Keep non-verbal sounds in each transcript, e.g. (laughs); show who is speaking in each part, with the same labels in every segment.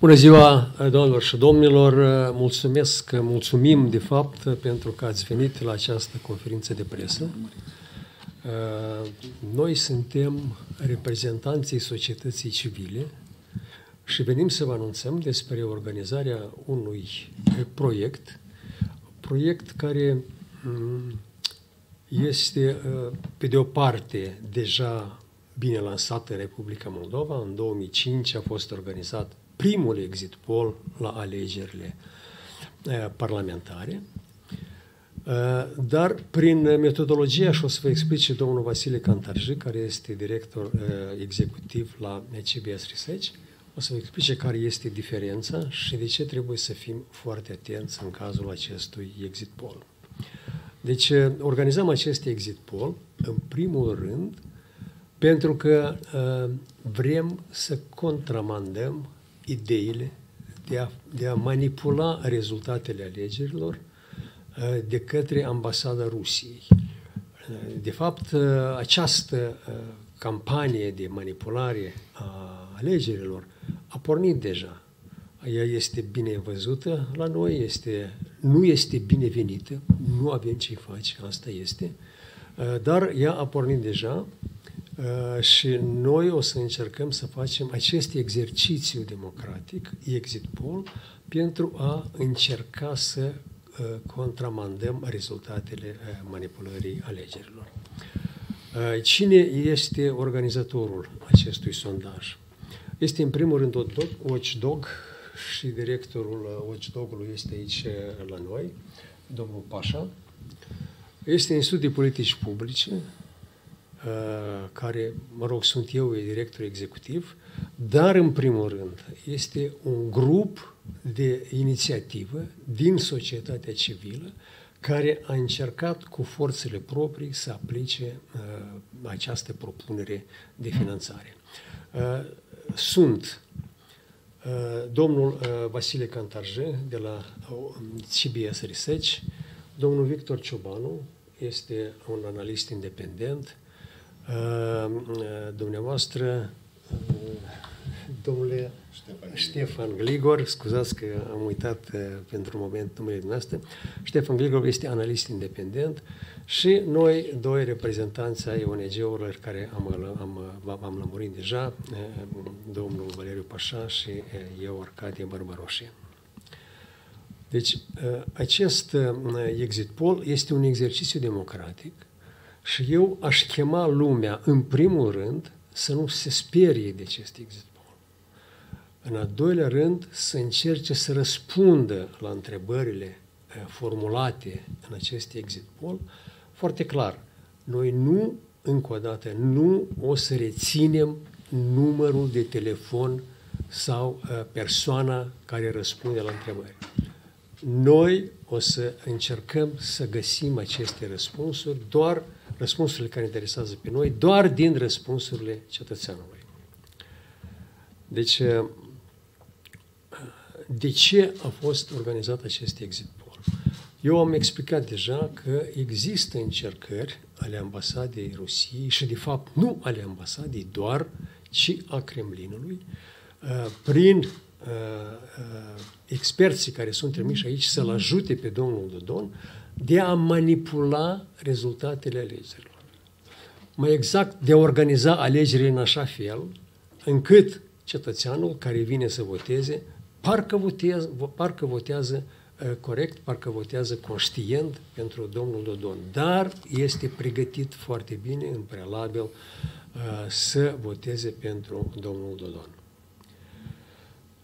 Speaker 1: Bună ziua, doamnelor și domnilor! Mulțumesc, mulțumim de fapt pentru că ați venit la această conferință de presă. Noi suntem reprezentanții societății civile și venim să vă anunțăm despre organizarea unui proiect, proiect care mm, este, pe de o parte, deja bine lansat în Republica Moldova. În 2005 a fost organizat primul exit poll la alegerile parlamentare. Dar prin metodologia, și o să vă explice domnul Vasile Cantarji, care este director executiv la CBS Research, o să vă explice care este diferența și de ce trebuie să fim foarte atenți în cazul acestui exit poll. Deci organizăm acest exit poll, în primul rând, pentru că uh, vrem să contramandăm ideile de a, de a manipula rezultatele alegerilor uh, de către ambasada Rusiei. Uh, de fapt, uh, această campanie de manipulare a alegerilor a pornit deja. Ea este bine văzută la noi, este, nu este binevenită, nu avem ce face, asta este, dar ea a pornit deja Uh, și noi o să încercăm să facem acest exercițiu democratic, exit poll, pentru a încerca să uh, contramandăm rezultatele uh, manipulării alegerilor. Cine este organizatorul acestui sondaj? Este în primul rând Watchdog și directorul Watchdog-ului este aici la noi, domnul Pașa. Este Institut de Politici Publice, Uh, care, mă rog, sunt eu director executiv, dar, în primul rând, este un grup de inițiativă din societatea civilă care a încercat cu forțele proprii să aplice uh, această propunere de finanțare. Uh, sunt uh, domnul uh, Vasile Cantarje de la uh, CBS Research, domnul Victor Ciobanu este un analist independent, Ehm, dumneavoastră, domnule Ștefan, Ștefan Gligor, scuzați că am uitat pentru un moment numele dumneavoastră, Ștefan Gligor este analist independent și noi, doi reprezentanți ai ONG-urilor care am, am, am lămurit deja, domnul Valeriu Pașa și eu, Arcadie Barbaroșie. Deci, acest exit poll este un exercițiu democratic și eu aș chema lumea, în primul rând, să nu se sperie de acest exit poll. În al doilea rând, să încerce să răspundă la întrebările eh, formulate în acest exit poll foarte clar. Noi nu, încă o dată, nu o să reținem numărul de telefon sau uh, persoana care răspunde la întrebări. Noi o să încercăm să găsim aceste răspunsuri doar răspunsurile care interesează pe noi doar din răspunsurile cetățeanului. Deci, de ce a fost organizat acest exit poll? Eu am explicat deja că există încercări ale ambasadei Rusiei și, de fapt, nu ale ambasadei doar, ci a Kremlinului, prin uh, uh, experții care sunt trimiși aici să-l ajute pe domnul Dodon de a manipula rezultatele alegerilor. Mai exact, de a organiza alegerile în așa fel încât cetățeanul care vine să voteze parcă votează, parcă votează uh, corect, parcă votează conștient pentru domnul Dodon, dar este pregătit foarte bine în prealabil uh, să voteze pentru domnul Dodon.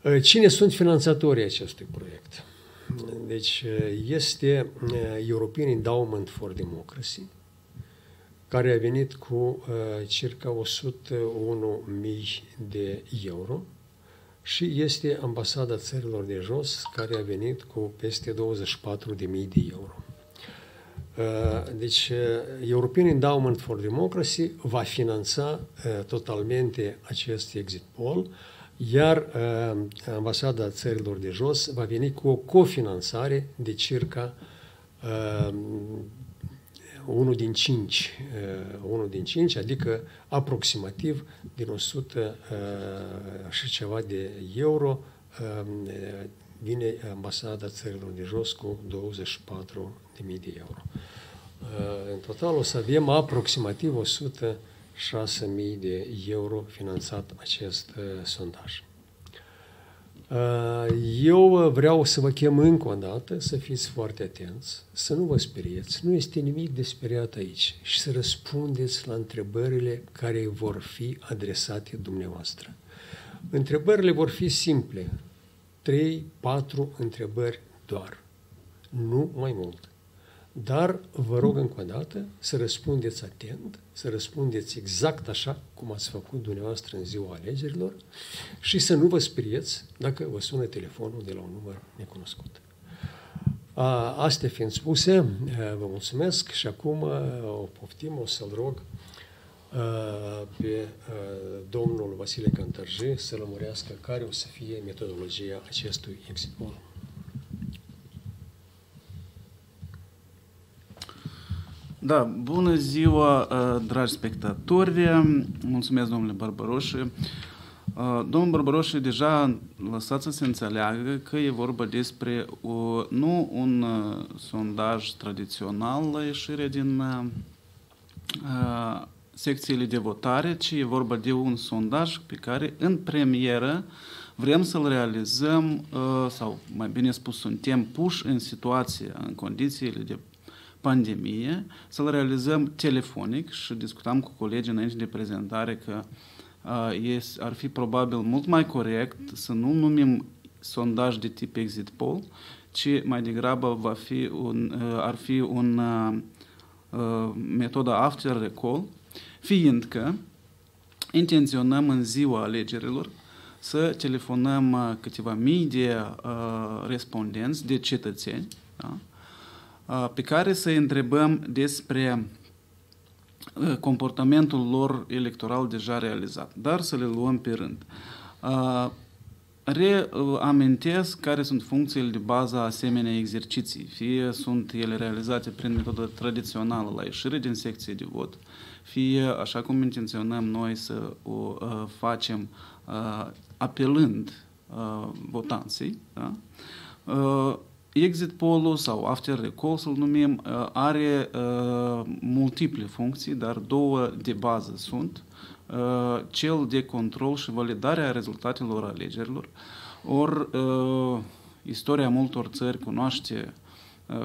Speaker 1: Uh, cine sunt finanțatorii acestui proiect? Deci este European Endowment for Democracy, care a venit cu uh, circa 101.000 de euro și este ambasada țărilor de jos, care a venit cu peste 24.000 de euro. Uh, deci, European Endowment for Democracy va finanța uh, totalmente acest exit poll, iar uh, ambasada țărilor de jos va veni cu o cofinanțare de circa uh, unul din cinci, uh, unul din cinci, adică aproximativ din 100 uh, și ceva de euro um, vine ambasada țărilor de jos cu 24.000 de euro. Uh, în total o să avem aproximativ 106.000 de euro finanțat acest uh, sondaj. Uh, eu vreau să vă chem încă o dată să fiți foarte atenți, să nu vă sperieți, nu este nimic de speriat aici și să răspundeți la întrebările care vor fi adresate dumneavoastră. Întrebările vor fi simple, 3, 4 întrebări doar, nu mai mult. Dar vă rog încă o dată să răspundeți atent, să răspundeți exact așa cum ați făcut dumneavoastră în ziua alegerilor și să nu vă sperieți dacă vă sună telefonul de la un număr necunoscut. Astea fiind spuse, vă mulțumesc și acum o poftim, o să-l rog pe domnul Vasile Cantărje să lămurească care o să fie metodologia acestui exit poll.
Speaker 2: Da, bună ziua, uh, dragi spectatori. Mulțumesc, domnule Barbaroșe. Uh, domnul Barbaroșe deja lăsat să se înțeleagă că e vorba despre o, nu un uh, sondaj tradițional la ieșire din uh, secțiile de votare, ci e vorba de un sondaj pe care în premieră vrem să-l realizăm, sau mai bine spus, suntem puși în situație, în condițiile de pandemie, să-l realizăm telefonic și discutam cu colegii înainte de prezentare că uh, ar fi probabil mult mai corect să nu numim sondaj de tip exit poll, ci mai degrabă va fi un, uh, ar fi un uh, uh, metoda after recall, fiindcă intenționăm în ziua alegerilor să telefonăm uh, câteva mii de uh, respondenți, de cetățeni, da? Pe care să întrebăm despre comportamentul lor electoral deja realizat, dar să le luăm pe rând. Reamintesc care sunt funcțiile de bază a asemenea exerciții. Fie sunt ele realizate prin metodă tradițională la ieșire din secție de vot, fie, așa cum intenționăm noi să o uh, facem uh, apelând uh, votanții, da? Uh, Exit poll sau after recall, să-l numim, uh, are uh, multiple funcții, dar două de bază sunt. Uh, cel de control și validare a rezultatelor alegerilor. Or, istoria multor țări cunoaște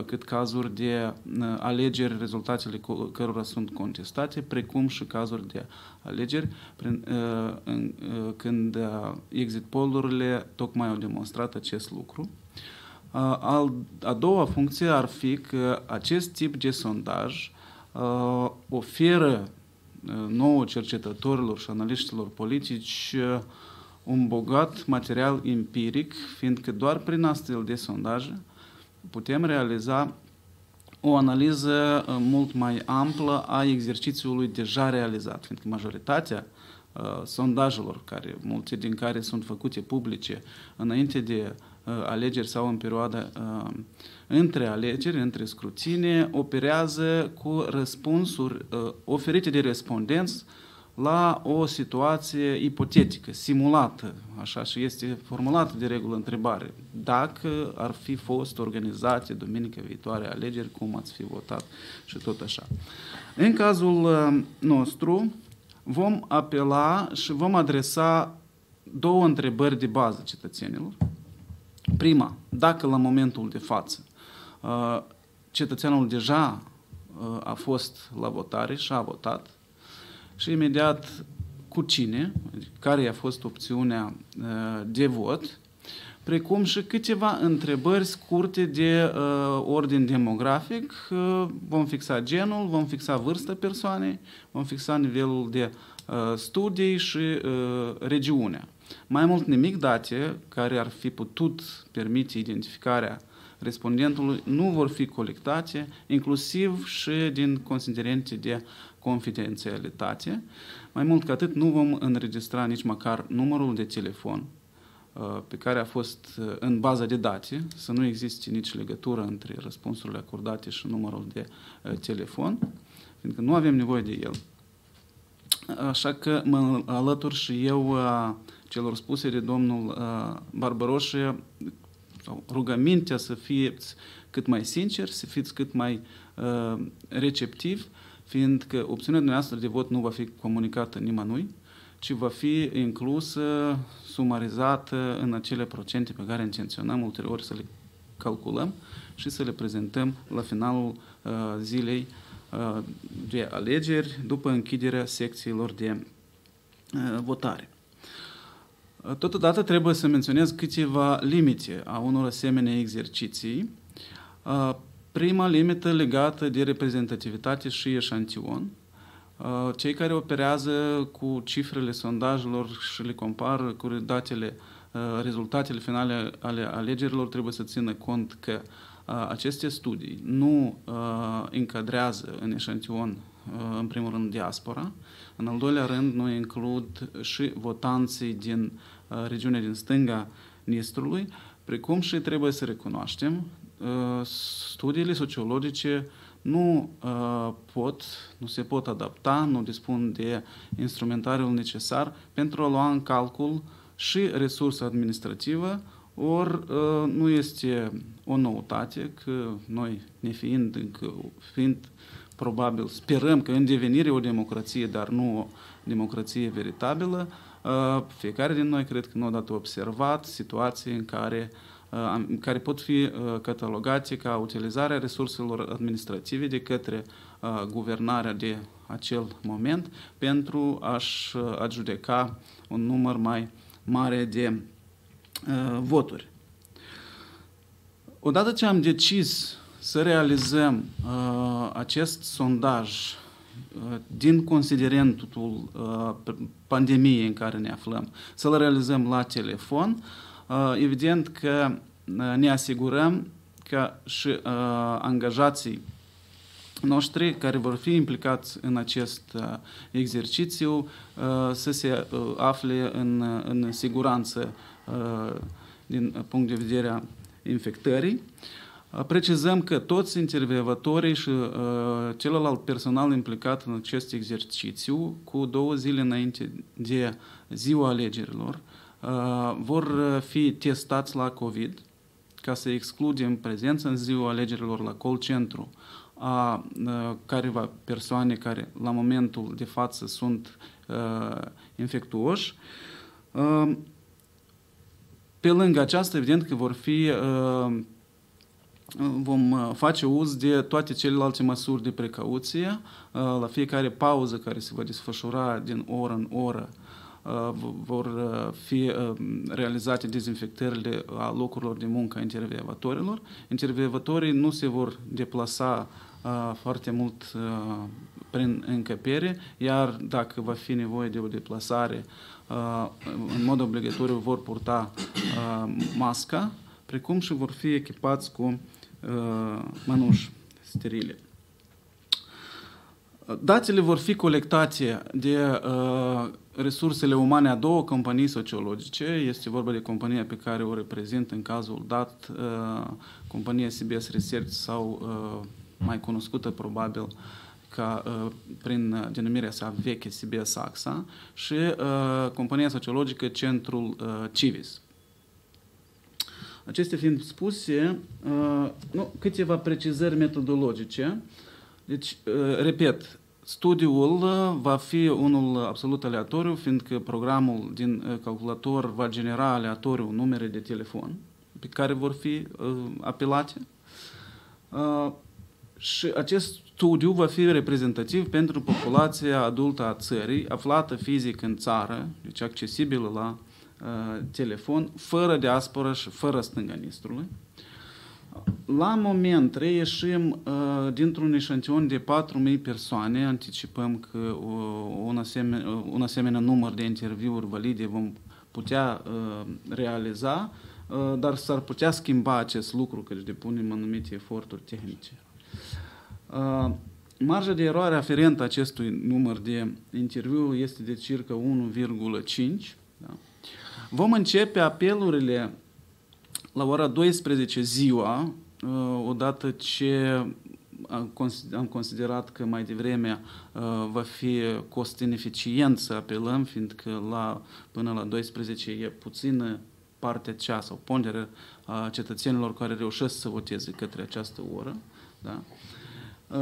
Speaker 2: cât cazuri de alegeri, rezultatele cărora sunt contestate, precum și cazuri de alegeri prin, când exit pollurile tocmai au demonstrat acest lucru. Al, a doua funcție ar fi că acest tip de sondaj uh, oferă uh, nouă cercetătorilor și analiștilor politici uh, un bogat material empiric, fiindcă doar prin astfel de sondaje putem realiza o analiză mult mai amplă a exercițiului deja realizat, fiindcă majoritatea uh, sondajelor, care, multe din care sunt făcute publice înainte de Uh, alegeri sau în perioada uh, între alegeri, între scrutine, operează cu răspunsuri uh, oferite de respondenți la o situație ipotetică, simulată, așa și este formulată de regulă întrebare. Dacă ar fi fost organizate duminică viitoare alegeri, cum ați fi votat și tot așa. În cazul nostru, vom apela și vom adresa două întrebări de bază cetățenilor Prima, dacă la momentul de față uh, cetățeanul deja uh, a fost la votare și a votat și imediat cu cine, care a fost opțiunea uh, de vot, precum și câteva întrebări scurte de uh, ordin demografic. Uh, vom fixa genul, vom fixa vârsta persoanei, vom fixa nivelul de uh, studii și uh, regiunea. Mai mult nimic date care ar fi putut permite identificarea respondentului nu vor fi colectate, inclusiv și din considerente de confidențialitate. Mai mult ca atât, nu vom înregistra nici măcar numărul de telefon uh, pe care a fost uh, în baza de date, să nu existe nici legătură între răspunsurile acordate și numărul de uh, telefon, fiindcă nu avem nevoie de el. Așa că mă alătur și eu celor spuse de domnul Barbaroșe, sau rugămintea să fiți cât mai sinceri, să fiți cât mai receptivi, fiindcă opțiunea dumneavoastră de vot nu va fi comunicată nimănui, ci va fi inclusă, sumarizată în acele procente pe care intenționăm ulterior să le calculăm și să le prezentăm la finalul uh, zilei uh, de alegeri după închiderea secțiilor de uh, votare. Uh, totodată trebuie să menționez câteva limite a unor asemenea exerciții. Uh, prima limită legată de reprezentativitate și eșantion. Uh, cei care operează cu cifrele sondajelor și le compară cu datele, rezultatele finale ale alegerilor trebuie să țină cont că aceste studii nu încadrează în eșantion, în primul rând, diaspora, în al doilea rând, nu includ și votanții din regiunea din stânga Nistrului, precum și trebuie să recunoaștem, studiile sociologice nu uh, pot, nu se pot adapta, nu dispun de instrumentariul necesar pentru a lua în calcul și resursa administrativă, ori uh, nu este o noutate că noi, nefiind încă, fiind probabil, sperăm că în devenire o democrație, dar nu o democrație veritabilă, uh, fiecare din noi cred că nu odată observat situații în care uh, care pot fi catalogate ca utilizarea resurselor administrative de către guvernarea de acel moment pentru a-și adjudeca un număr mai mare de Uh, voturi. Odată ce am decis să realizăm uh, acest sondaj uh, din considerentul uh, pandemiei în care ne aflăm, să-l realizăm la telefon, uh, evident că uh, ne asigurăm că și uh, angajații noștri care vor fi implicați în acest uh, exercițiu uh, să se uh, afle în, în siguranță Uh, din punct de vedere a infectării. Uh, precizăm că toți intervievătorii și uh, celălalt personal implicat în acest exercițiu, cu două zile înainte de ziua alegerilor, uh, vor fi testați la COVID ca să excludem prezența în ziua alegerilor la call centru a uh, careva persoane care la momentul de față sunt uh, infectuoși. Uh, pe lângă aceasta, evident că vor fi, uh, vom uh, face uz de toate celelalte măsuri de precauție uh, la fiecare pauză care se va desfășura din oră în oră vor fi realizate dezinfectările a locurilor de muncă a intervievatorilor. Intervievatorii nu se vor deplasa foarte mult prin încăpere, iar dacă va fi nevoie de o deplasare Uh, în mod obligatoriu vor purta uh, masca, precum și vor fi echipați cu uh, mănuși sterile. Datele vor fi colectate de uh, resursele umane a două companii sociologice. Este vorba de compania pe care o reprezint în cazul dat, uh, compania CBS Research sau uh, mai cunoscută probabil ca uh, prin denumirea sa veche CBS AXA și uh, compania sociologică Centrul uh, Civis. Acestea fiind spuse, uh, nu, câteva precizări metodologice. Deci, uh, repet, studiul uh, va fi unul absolut aleatoriu, fiindcă programul din uh, calculator va genera aleatoriu numere de telefon pe care vor fi uh, apelate. Uh, și acest studiu va fi reprezentativ pentru populația adultă a țării, aflată fizic în țară, deci accesibilă la uh, telefon, fără diaspora și fără stânganistrului. La moment reieșim uh, dintr-un eșantion de 4.000 persoane, anticipăm că uh, un, asemenea, uh, un asemenea număr de interviuri valide vom putea uh, realiza, uh, dar s-ar putea schimba acest lucru, căci depunem anumite eforturi tehnice. Uh, marja de eroare aferentă acestui număr de interviu este de circa 1,5. Da? Vom începe apelurile la ora 12 ziua, uh, odată ce am considerat că mai devreme va fi cost ineficient să apelăm, fiindcă la, până la 12 e puțină partea cea sau ponderea cetățenilor care reușesc să voteze către această oră. Da? Uh,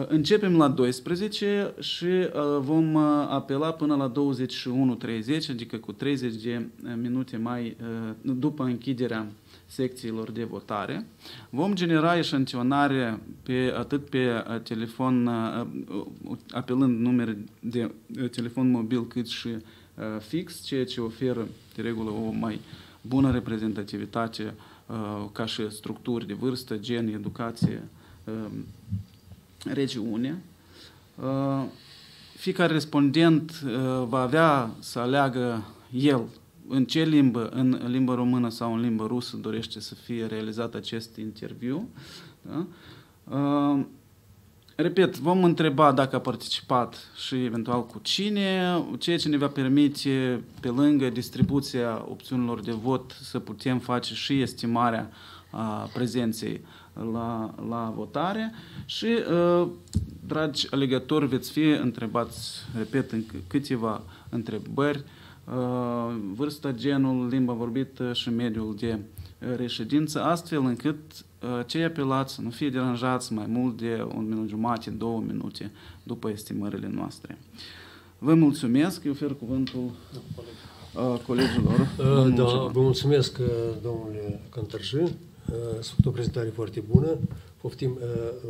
Speaker 2: începem la 12 și uh, vom uh, apela până la 21.30, adică cu 30 de minute mai după închiderea secțiilor de votare. Vom genera eșantionare pe, atât pe telefon, apelând numere de telefon mobil, cât și fix, ceea ce oferă de regulă o mai bună reprezentativitate ca și structuri de vârstă, gen, educație, regiune. Uh, fiecare respondent uh, va avea să aleagă el în ce limbă, în limba română sau în limba rusă dorește să fie realizat acest interviu. Da? Uh, repet, vom întreba dacă a participat și eventual cu cine, ceea ce ne va permite, pe lângă distribuția opțiunilor de vot, să putem face și estimarea a prezenței la, la votare. Și, uh, dragi alegători, veți fi întrebați, repet, în câteva întrebări, uh, vârsta, genul, limba vorbită și mediul de reședință, astfel încât uh, cei apelați să nu fie deranjați mai mult de un minut jumate, două minute după estimările noastre. Vă mulțumesc, eu ofer cuvântul colegilor.
Speaker 1: Da, vă mulțumesc, domnule Cantărjă. Ați făcut o prezentare foarte bună. Poftim,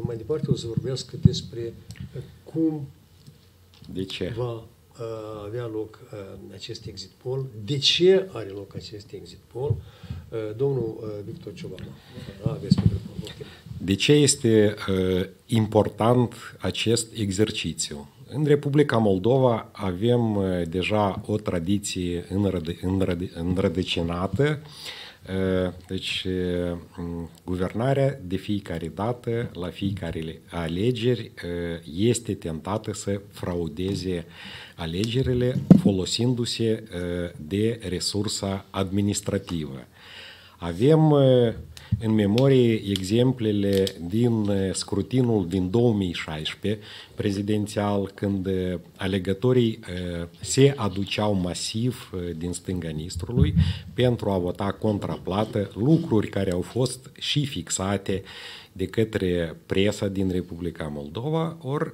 Speaker 1: mai departe o să vorbească despre cum
Speaker 3: de ce?
Speaker 1: va avea loc acest exit poll, de ce are loc acest exit poll. Domnul Victor Ciobanu, aveți
Speaker 3: De ce este important acest exercițiu? În Republica Moldova avem deja o tradiție înrădăcinată deci, guvernarea de fiecare dată, la fiecare alegeri, este tentată să fraudeze alegerile folosindu-se de resursa administrativă. Avem în memorie exemplele din scrutinul din 2016 prezidențial, când alegătorii se aduceau masiv din stânga Nistrului pentru a vota contraplată, lucruri care au fost și fixate de către presa din Republica Moldova, ori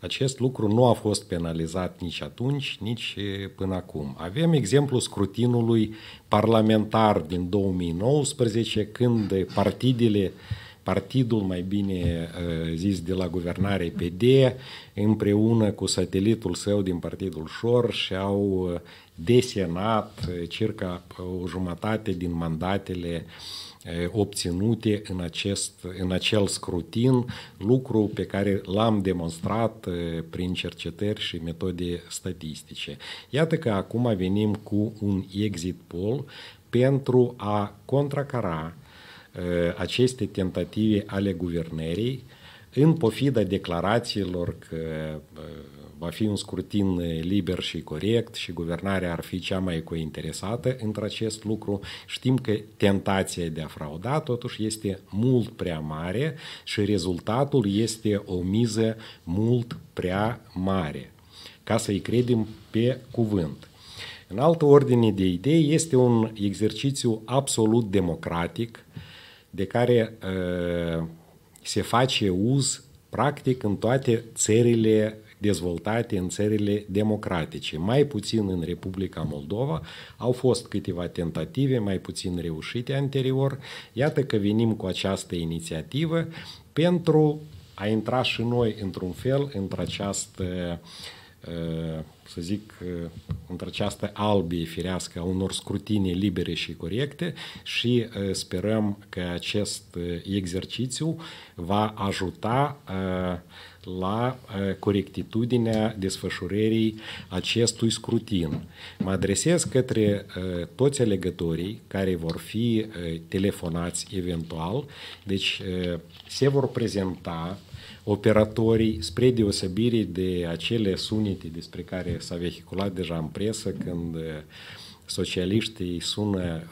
Speaker 3: acest lucru nu a fost penalizat nici atunci, nici până acum. Avem exemplu scrutinului parlamentar din 2019, când partidele partidul, mai bine zis, de la guvernare PD, împreună cu satelitul său din partidul Șor și-au desenat circa o jumătate din mandatele uh, obținute în, acest, în acel scrutin, lucru pe care l-am demonstrat prin cercetări și metode statistice. Iată că acum venim cu un exit poll pentru a contracara aceste tentative ale guvernării în pofida declarațiilor că va fi un scrutin liber și corect și guvernarea ar fi cea mai cointeresată între acest lucru. Știm că tentația de a frauda totuși este mult prea mare și rezultatul este o miză mult prea mare, ca să-i credem pe cuvânt. În altă ordine de idei, este un exercițiu absolut democratic de care uh, se face uz practic în toate țările dezvoltate în țările democratice. Mai puțin în Republica Moldova au fost câteva tentative, mai puțin reușite anterior. Iată că venim cu această inițiativă pentru a intra și noi într-un fel într această să zic, într această albie firească a unor scrutine libere și corecte și sperăm că acest exercițiu va ajuta la corectitudinea desfășurării acestui scrutin. Mă adresez către toți alegătorii care vor fi telefonați eventual, deci se vor prezenta operatorii, spre deosebire de acele sunete despre care s-a vehiculat deja în presă când socialiștii sună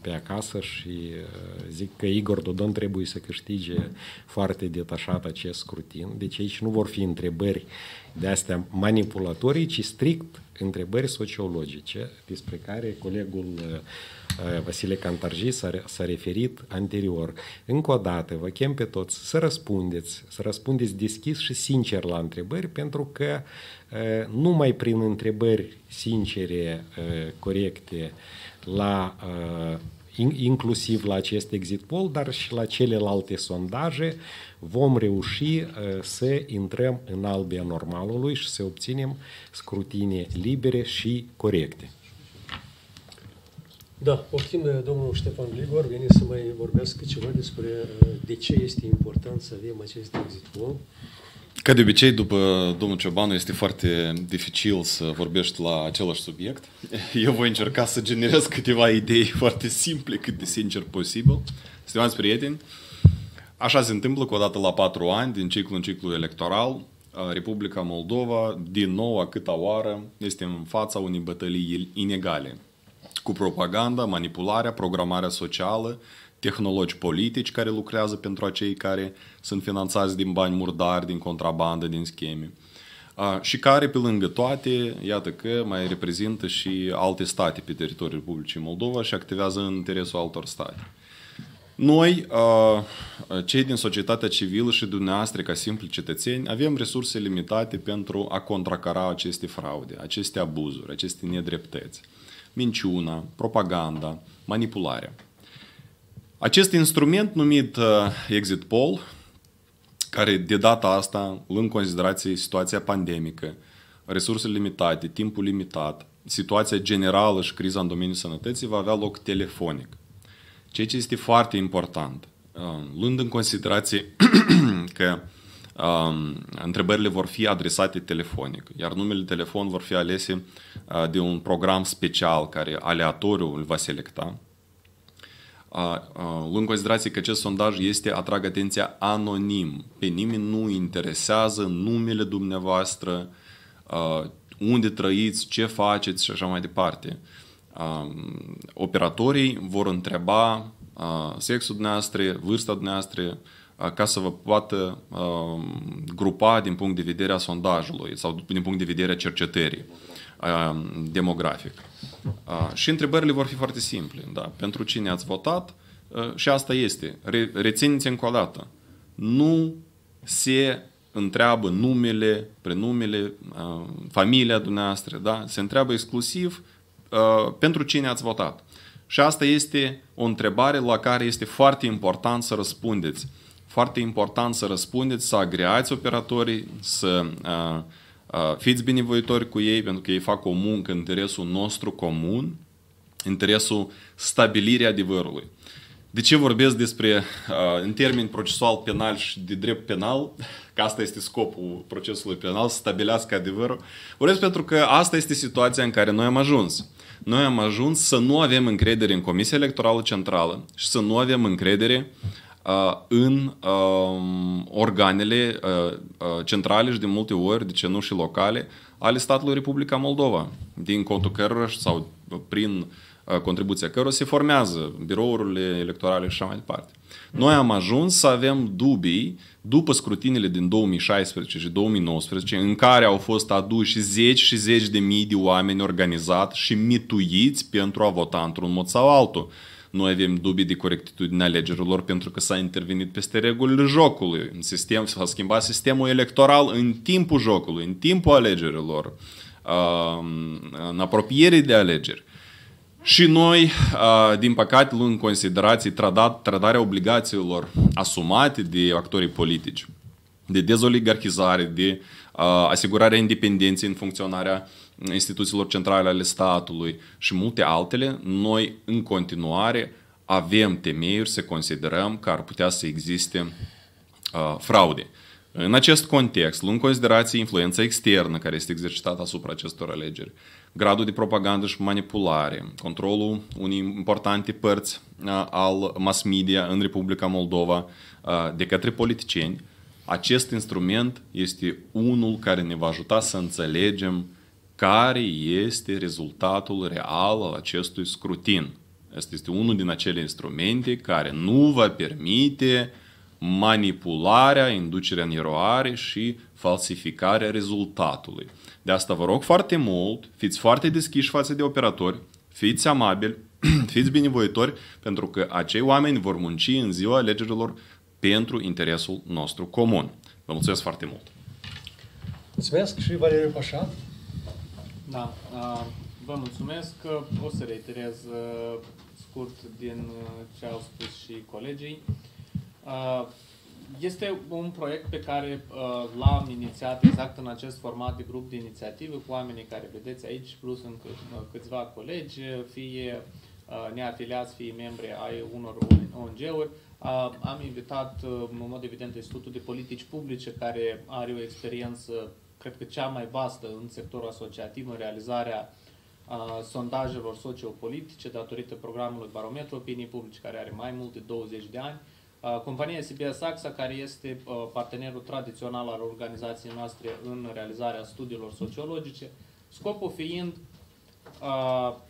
Speaker 3: pe acasă și zic că Igor Dodon trebuie să câștige foarte detașat acest scrutin. Deci aici nu vor fi întrebări de astea manipulatorii, ci strict întrebări sociologice despre care colegul Vasile Cantarji s-a, referit anterior. Încă o dată, vă chem pe toți să răspundeți, să răspundeți deschis și sincer la întrebări, pentru că numai prin întrebări sincere, corecte, la, inclusiv la acest exit poll, dar și la celelalte sondaje, vom reuși să intrăm în albia normalului și să obținem scrutine libere și corecte.
Speaker 1: Da, optim domnul Ștefan Grigor vine să mai vorbească ceva despre de ce este important să avem acest exit poll.
Speaker 4: Ca de obicei, după domnul Ciobanu, este foarte dificil să vorbești la același subiect. Eu voi încerca să generez câteva idei foarte simple, cât de sincer posibil. Stimați prieteni, așa se întâmplă că odată la patru ani, din ciclu în ciclu electoral, Republica Moldova, din nou, a câta oară, este în fața unei bătălii inegale cu propaganda, manipularea, programarea socială, tehnologi politici care lucrează pentru acei care sunt finanțați din bani murdari, din contrabandă, din scheme. Uh, și care, pe lângă toate, iată că mai reprezintă și alte state pe teritoriul Republicii Moldova și activează în interesul altor state. Noi, cei din societatea civilă și dumneavoastră, ca simpli cetățeni, avem resurse limitate pentru a contracara aceste fraude, aceste abuzuri, aceste nedreptăți minciuna, propaganda, manipularea. Acest instrument numit uh, exit poll, care de data asta, luând în considerație situația pandemică, resurse limitate, timpul limitat, situația generală și criza în domeniul sănătății, va avea loc telefonic. Ceea ce este foarte important. Uh, luând în considerație (clears throat) că uh, întrebările vor fi adresate telefonic, iar numele de telefon vor fi alese uh, de un program special care aleatoriu îl va selecta. Uh, uh, luând în considerație că acest sondaj este, atrag atenția, anonim. Pe nimeni nu interesează numele dumneavoastră, uh, unde trăiți, ce faceți și așa mai departe. Uh, operatorii vor întreba uh, sexul dumneavoastră, vârsta dumneavoastră, ca să vă poată uh, grupa din punct de vedere a sondajului sau din punct de vedere a cercetării uh, demografic. Uh, și întrebările vor fi foarte simple. Da? Pentru cine ați votat uh, și asta este. Re- rețineți încă o dată. Nu se întreabă numele, prenumele, uh, familia dumneavoastră, da? se întreabă exclusiv uh, pentru cine ați votat. Și asta este o întrebare la care este foarte important să răspundeți foarte important să răspundeți, să agreați operatorii, să uh, uh, fiți binevoitori cu ei, pentru că ei fac o muncă în interesul nostru comun, interesul stabilirii adevărului. De ce vorbesc despre, uh, în termeni procesual penal și de drept penal, că asta este scopul procesului penal, să stabilească adevărul? Vorbesc pentru că asta este situația în care noi am ajuns. Noi am ajuns să nu avem încredere în Comisia Electorală Centrală și să nu avem încredere în organele centrale și de multe ori, de ce nu și locale, ale statului Republica Moldova, din contul cărora sau prin contribuția cărora se formează birourile electorale și așa mai departe. Noi am ajuns să avem dubii după scrutinile din 2016 și 2019, în care au fost aduși zeci și zeci de mii de oameni organizați și mituiți pentru a vota într-un mod sau altul. Noi avem dubii de corectitudine alegerilor pentru că s-a intervenit peste regulile jocului. În sistem, s-a schimbat sistemul electoral în timpul jocului, în timpul alegerilor, în apropierii de alegeri. Și noi, din păcate, luăm în considerație trădarea obligațiilor asumate de actorii politici, de dezoligarhizare, de asigurarea independenței în funcționarea uh, instituțiilor centrale ale statului și multe altele, noi în continuare avem temeiuri să considerăm că ar putea să existe uh, fraude. În acest context, luând în considerație influența externă care este exercitată asupra acestor alegeri, gradul de propagandă și manipulare, controlul unei importante părți uh, al mass media în Republica Moldova uh, de către politicieni, acest instrument este unul care ne va ajuta să înțelegem care este rezultatul real al acestui scrutin. Asta este unul din acele instrumente care nu va permite manipularea, inducerea în eroare și falsificarea rezultatului. De asta vă rog foarte mult, fiți foarte deschiși față de operatori, fiți amabili, (clears throat) fiți binevoitori, pentru că acei oameni vor munci în ziua alegerilor pentru interesul nostru comun. Vă mulțumesc foarte mult!
Speaker 1: Mulțumesc și Valeriu Pașa.
Speaker 5: Da, vă mulțumesc. O să reiterez scurt din ce au spus și colegii. Este un proiect pe care l-am inițiat exact în acest format de grup de inițiativă cu oamenii care vedeți aici, plus încă câțiva colegi, fie neafiliați, fie membri ai unor ONG-uri. Am invitat, în mod evident, Institutul de Politici Publice, care are o experiență cred că cea mai vastă în sectorul asociativ, în realizarea a, sondajelor sociopolitice datorită programului Barometru Opinii Publice, care are mai mult de 20 de ani. A, compania CBS AXA, care este a, partenerul tradițional al organizației noastre în realizarea studiilor sociologice, scopul fiind a,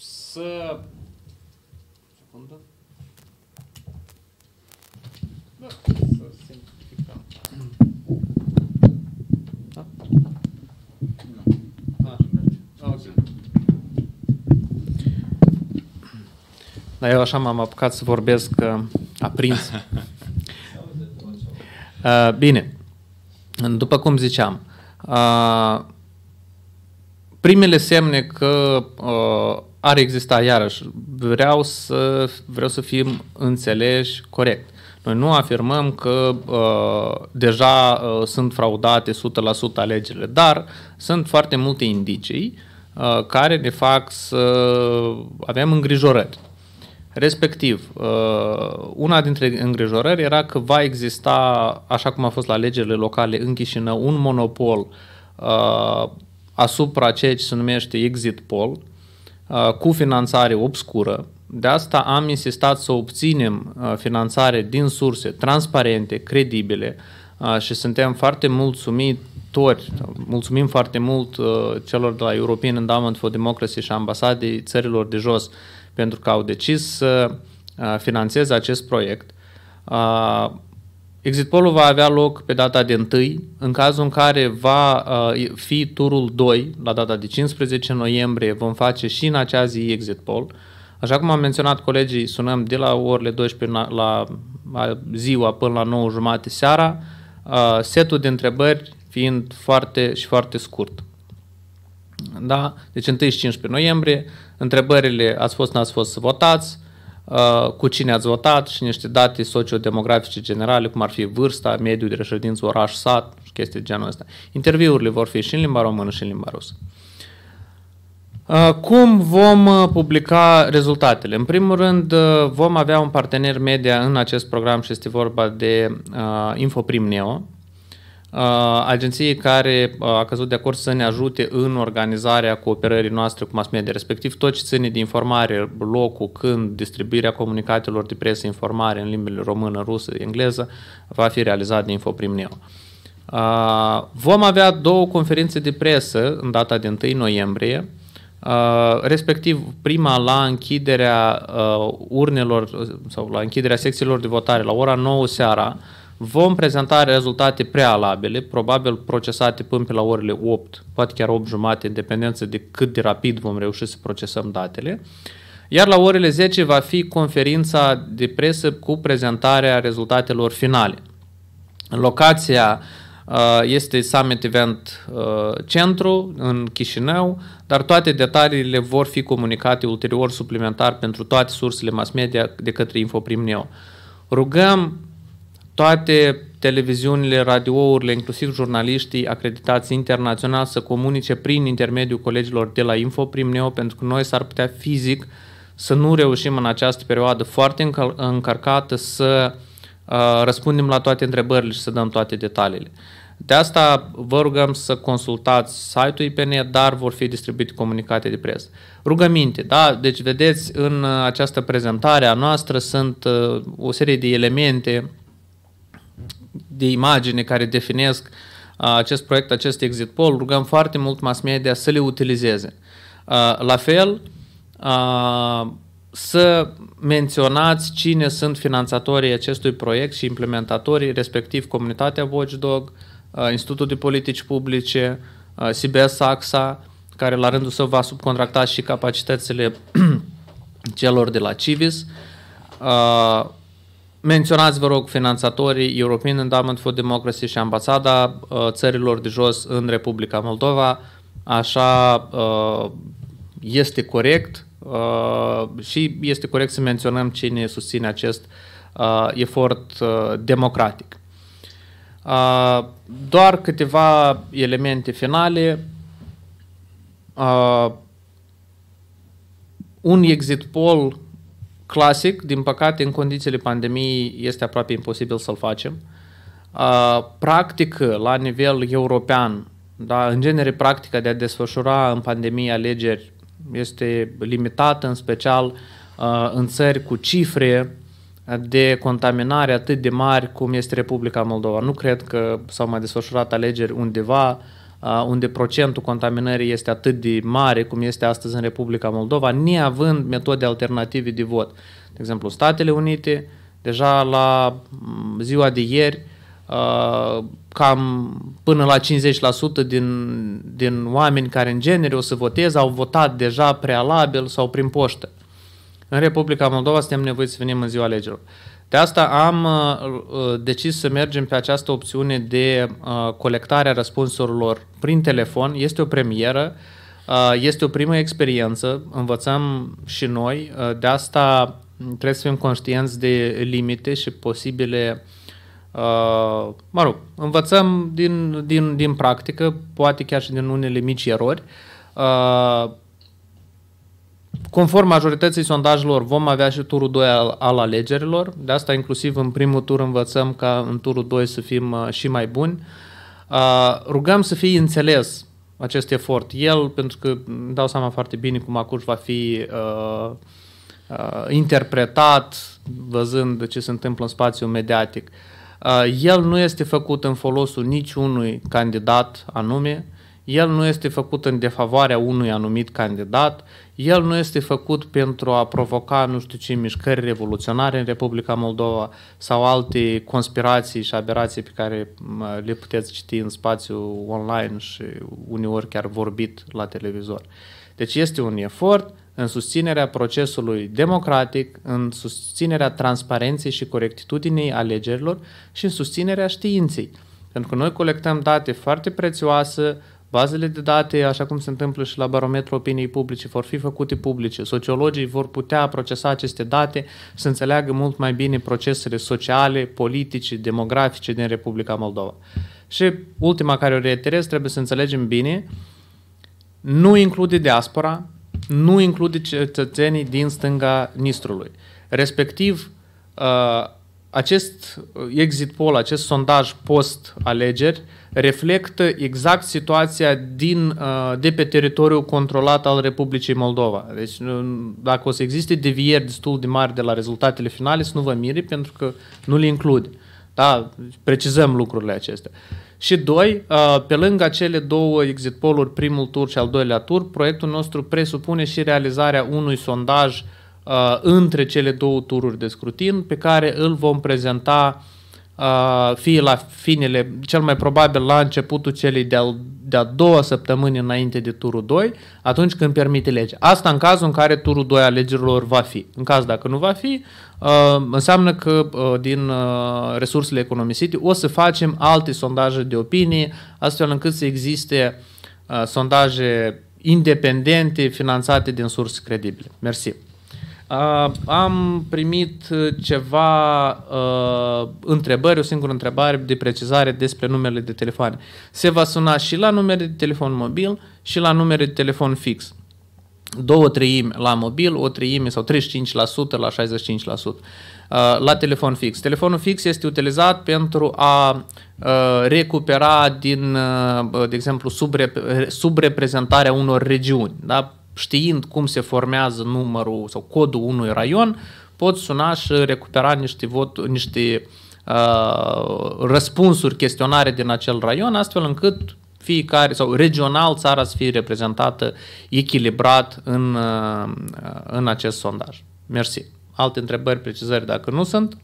Speaker 5: să... Secundă. Da, să simplificăm. Dar eu așa m-am apucat să vorbesc uh, aprins. (laughs) Uh, bine, după cum ziceam, uh, primele semne că uh, ar exista iarăși, vreau să, vreau să fim înțeleși corect. Noi nu afirmăm că uh, deja uh, sunt fraudate 100% alegerile, dar sunt foarte multe indicii uh, care ne fac să avem îngrijorări. Respectiv, uh, una dintre îngrijorări era că va exista, așa cum a fost la alegerile locale în Chișinău, un monopol uh, asupra ceea ce se numește exit poll, uh, cu finanțare obscură. De asta am insistat să obținem finanțare din surse transparente, credibile și suntem foarte mulțumitori, mulțumim foarte mult celor de la European Endowment for Democracy și ambasadei țărilor de jos pentru că au decis să financeze acest proiect. Exit poll va avea loc pe data de 1, în cazul în care va fi turul 2, la data de 15 noiembrie, vom face și în acea zi exit poll. Așa cum am menționat colegii, sunăm de la orele 12 la, la ziua până la 9 jumate seara, setul de întrebări fiind foarte și foarte scurt. Da? Deci 1 și 15 noiembrie, întrebările ați fost, n-ați fost să votați, uh, cu cine ați votat și niște date sociodemografice generale, cum ar fi vârsta, mediul de reședință, oraș, sat și chestii de genul ăsta. Interviurile vor fi și în limba română și în limba rusă. Uh, cum vom uh, publica rezultatele? În primul rând, vom avea un partener media în acest program și este vorba de Infoprim Neo, Uh, agenției care uh, a căzut de acord să ne ajute în organizarea cooperării noastre cu mass media, respectiv tot ce ține de informare, locul, când, distribuirea comunicatelor de presă, informare în limbile română, rusă, engleză, va fi realizat de Infoprim Neo. Uh, vom avea două conferințe de presă în data de 1 noiembrie, respectiv prima la închiderea urnelor sau la închiderea secțiilor de votare la ora 9 seara, Vom prezenta rezultate prealabile, probabil procesate până pe la orele 8, poate chiar 8 jumate, în dependență de cât de rapid vom reuși să procesăm datele. Iar la orele 10 va fi conferința de presă cu prezentarea rezultatelor finale. Locația uh, este Summit Event uh, Centru în Chișinău, dar toate detaliile vor fi comunicate ulterior suplimentar pentru toate sursele mass media de către Infoprim Neo. Rugăm toate televiziunile, radiourile, inclusiv jurnaliștii acreditați internațional să comunice prin intermediul colegilor de la Infoprim Neo, pentru că noi s-ar putea fizic să nu reușim în această perioadă foarte încărcată să uh, răspundem la toate întrebările și să dăm toate detaliile. De asta vă rugăm să consultați site-ul IPN, dar vor fi distribuite comunicate de presă. Rugăminte, da? Deci vedeți în această prezentare a noastră sunt uh, o serie de elemente de imagine care definesc acest proiect, acest exit poll, rugăm foarte mult mass media să le utilizeze. La fel, să menționați cine sunt finanțatorii acestui proiect și implementatorii, respectiv Comunitatea Watchdog, Institutul de Politici Publice, CBS Saxa, care la rândul său va subcontracta și capacitățile (clears throat) celor de la Civis. Menționați, vă rog, finanțatorii European Endowment for Democracy și ambasada țărilor de jos în Republica Moldova. Așa este corect și este corect să menționăm cine susține acest efort democratic. Doar câteva elemente finale. Un exit poll clasic, din păcate, în condițiile pandemiei este aproape imposibil să-l facem. Practic, la nivel european, da, în genere, practica de a desfășura în pandemie alegeri este limitată, în special în țări cu cifre de contaminare atât de mari cum este Republica Moldova. Nu cred că s-au mai desfășurat alegeri undeva unde procentul contaminării este atât de mare cum este astăzi în Republica Moldova, neavând metode alternative de vot. De exemplu, Statele Unite, deja la ziua de ieri, cam până la 50% din, din oameni care în genere o să voteze au votat deja prealabil sau prin poștă. În Republica Moldova suntem nevoiți să venim în ziua alegerilor. De asta am uh, decis să mergem pe această opțiune de uh, colectare a răspunsurilor prin telefon. Este o premieră, uh, este o primă experiență, învățăm și noi. Uh, de asta trebuie să fim conștienți de limite și posibile Uh, mă rog, învățăm din, din, din practică, poate chiar și din unele mici erori. Uh, Conform majorității sondajelor, vom avea și turul 2 al, al alegerilor. De asta, inclusiv în primul tur, învățăm ca în turul 2 să fim uh, și mai buni. Uh, rugăm să fie înțeles acest efort. El, pentru că îmi dau seama foarte bine cum acum va fi uh, uh, interpretat, văzând ce se întâmplă în spațiul mediatic. Uh, el nu este făcut în folosul niciunui candidat anume, el nu este făcut în defavoarea unui anumit candidat, el nu este făcut pentru a provoca nu știu ce mișcări revoluționare în Republica Moldova sau alte conspirații și aberații pe care le puteți citi în spațiu online și uneori chiar vorbit la televizor. Deci este un efort în susținerea procesului democratic, în susținerea transparenței și corectitudinii alegerilor și în susținerea științei. Pentru că noi colectăm date foarte prețioase, Bazele de date, așa cum se întâmplă și la barometru opiniei publice, vor fi făcute publice. Sociologii vor putea procesa aceste date să înțeleagă mult mai bine procesele sociale, politice, demografice din Republica Moldova. Și ultima care o reiterez, trebuie să înțelegem bine, nu include diaspora, nu include cetățenii din stânga Nistrului. Respectiv, uh, acest exit poll, acest sondaj post-alegeri, reflectă exact situația din, uh, de pe teritoriul controlat al Republicii Moldova. Deci dacă o să existe devieri destul de mari de la rezultatele finale, să nu vă miri pentru că nu le include. Da, precizăm lucrurile acestea. Și doi, uh, pe lângă cele două exit poll primul tur și al doilea tur, proiectul nostru presupune și realizarea unui sondaj uh, între cele două tururi de scrutin pe care îl vom prezenta fie la finele, cel mai probabil la începutul celei de-a, de-a doua săptămâni înainte de turul 2, atunci când permite legea. Asta în cazul în care turul 2 alegerilor va fi. În caz dacă nu va fi, înseamnă că din resursele economisite o să facem alte sondaje de opinie, astfel încât să existe sondaje independente finanțate din surse credibile. Mersi. Uh, am primit ceva uh, întrebări, o singură întrebare de precizare despre numerele de telefoane. Se va suna și la numere de telefon mobil și la numere de telefon fix. Două treimi la mobil, o treime sau 35% la 65%. Uh, la telefon fix. Telefonul fix este utilizat pentru a uh, recupera din, uh, de exemplu, subre- subreprezentarea unor regiuni. Da? Știind cum se formează numărul sau codul unui raion, pot suna și recupera niște, vot, niște uh, răspunsuri, chestionare din acel raion, astfel încât fiecare, sau regional, țara să fie reprezentată echilibrat în, uh, în acest sondaj. Mersi. Alte întrebări, precizări, dacă nu sunt?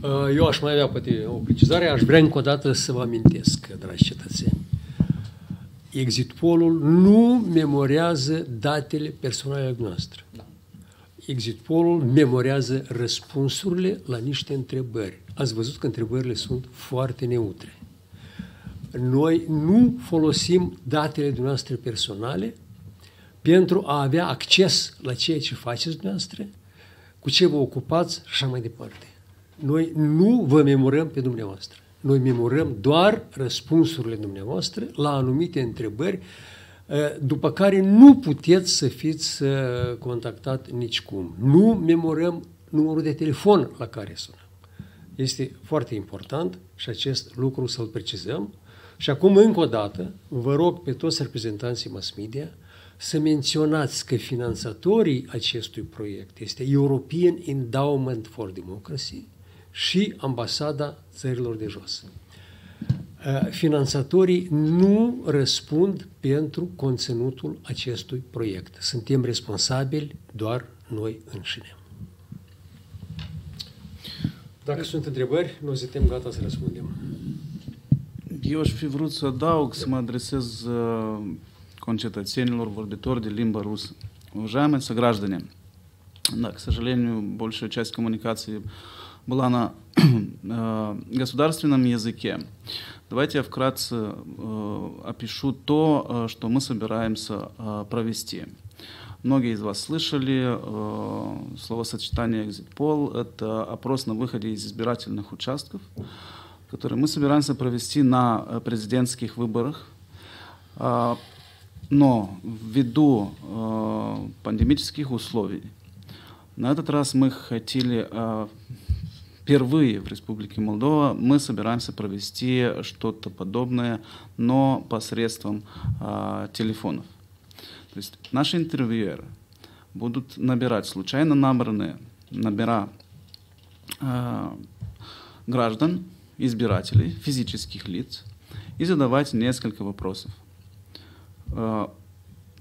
Speaker 1: Uh, eu aș mai avea poate o precizare. Aș vrea încă o dată să vă amintesc, dragi cetățeni. Exit polul nu memorează datele personale noastre. Da. Exit polul memorează răspunsurile la niște întrebări. Ați văzut că întrebările sunt foarte neutre. Noi nu folosim datele dumneavoastră personale pentru a avea acces la ceea ce faceți dumneavoastră, cu ce vă ocupați și așa mai departe. Noi nu vă memorăm pe dumneavoastră. Noi memorăm doar răspunsurile dumneavoastră la anumite întrebări, eh, după care nu puteți să fiți eh, contactat nicicum. Nu memorăm numărul de telefon la care sunăm. Este foarte important și acest lucru să-l precizăm. Și acum, încă o dată, vă rog pe toți reprezentanții mass media să menționați că finanțatorii acestui proiect este European Endowment for Democracy și Ambasada Țărilor de Jos. Uh, finanțatorii nu răspund pentru conținutul acestui proiect. Suntem responsabili doar noi înșine. Dacă sunt întrebări, noi suntem gata să răspundem.
Speaker 2: Eu aș fi vrut să adaug, să mă adresez uh, concetățenilor vorbitori de limba rusă. Уважаемые сограждане, да, к сожалению, большая часть коммуникации была на (clears throat) э, государственном языке. Давайте я вкратце э, опишу то, э, что мы собираемся провести. Многие из вас слышали э, словосочетание «экзит пол». Это опрос на выходе из избирательных участков, который мы собираемся провести на президентских выборах. Э, но ввиду э, пандемических условий, на этот раз мы хотели э, впервые в Республике Молдова мы собираемся провести что-то подобное, но посредством э, телефонов. То есть наши интервьюеры будут набирать случайно набранные номера э, граждан, избирателей, физических лиц и задавать несколько вопросов.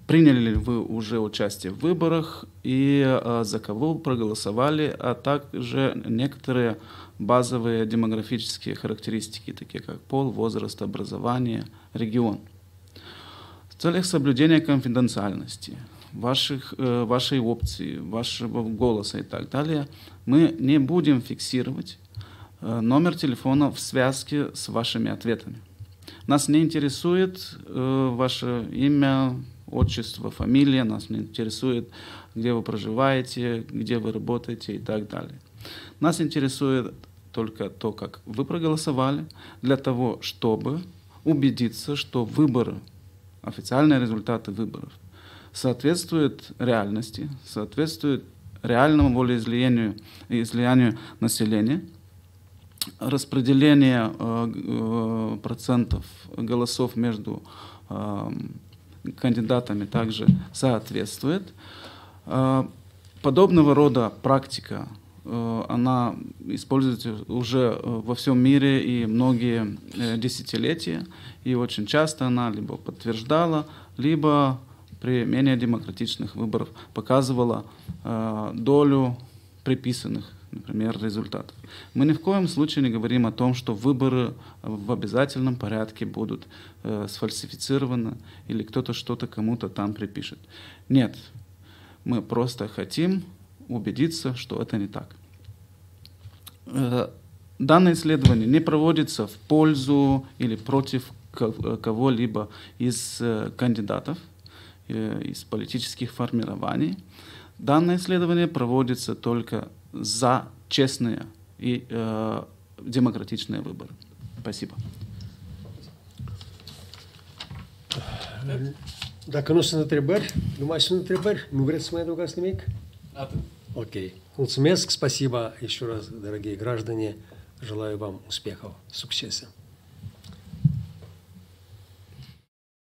Speaker 2: Приняли ли вы уже участие в выборах и э, за кого проголосовали, а также некоторые базовые демографические характеристики, такие как пол, возраст, образование, регион – в целях соблюдения конфиденциальности, ваших, э, вашей опции, вашего голоса и так далее, мы не будем фиксировать э, номер телефона в связке с вашими ответами. Нас не интересует э, ваше имя, отчество, фамилия, нас не интересует, где вы проживаете, где вы работаете и так далее. Нас интересует только то, как вы проголосовали, для того, чтобы убедиться, что выборы официальные результаты выборов, соответствуют реальности, соответствуют реальному волеизлиянию излиянию населения, распределение э, э, процентов голосов между э, кандидатами также соответствует. Э, подобного рода практика Э, она используется уже э, во всем мире и многие э, десятилетия, и очень часто она либо подтверждала, либо при менее демократичных выборах показывала долю приписанных, например, результатов. Мы ни в коем случае не говорим о том, что выборы в обязательном порядке будут сфальсифицированы или кто-то что-то кому-то там припишет. Нет, мы просто хотим убедиться, что это не так. Э, данное исследование не проводится в пользу или против кого-либо из э, кандидатов, э, из политических формирований. Данное исследование проводится только за честные и э, демократичные выборы. Спасибо.
Speaker 1: Dacă nu sunt întrebări, nu mai sunt întrebări, nu vreți să mai adăugați nimic?
Speaker 2: Atât.
Speaker 1: Окей. Mulțumesc, спасибо еще раз, дорогие граждане. Желаю вам успехов, суксеса.